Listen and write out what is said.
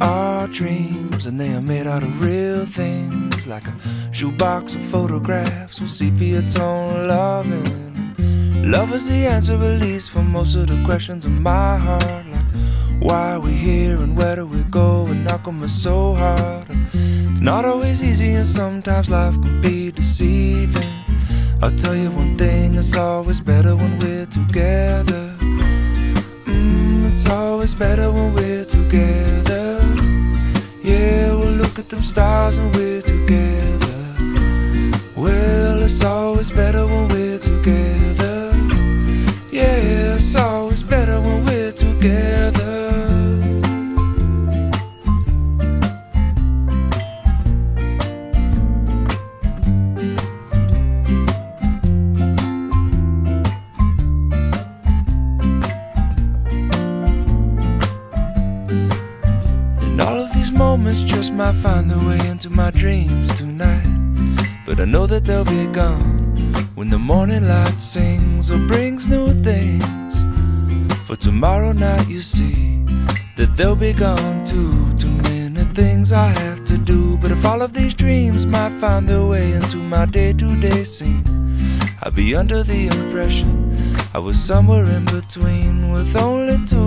are dreams, and they are made out of real things, like a shoebox of photographs with sepia tone loving. Love is the answer, at least, for most of the questions in my heart. Like, why are we here and where do we go? And knock on us so hard. It's not always easy, and sometimes life can be deceiving. I'll tell you one thing, it's always better when we're together. Mm, it's always better when we're together. Them stars and we're together. Well, it's always better when we're together. Yeah, it's always better when we're together. And all of these moments just might find their way into my dreams tonight. But I know that they'll be gone when the morning light sings or brings new things. For tomorrow night, you see that they'll be gone too. Too many things I have to do. But if all of these dreams might find their way into my day to day scene, I'd be under the impression I was somewhere in between with only two,